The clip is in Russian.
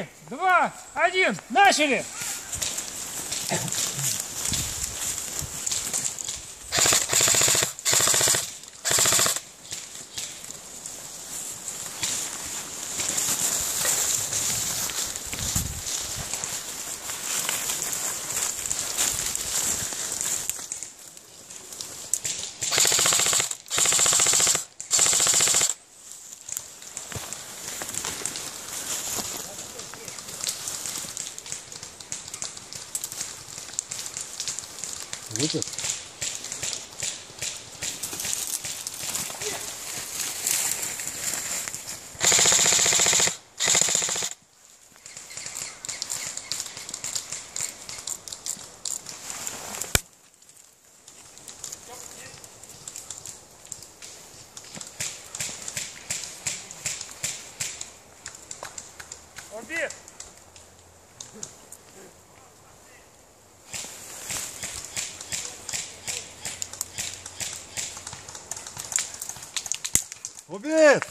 Три, два, один, начали! Выпил? Убит! Убит!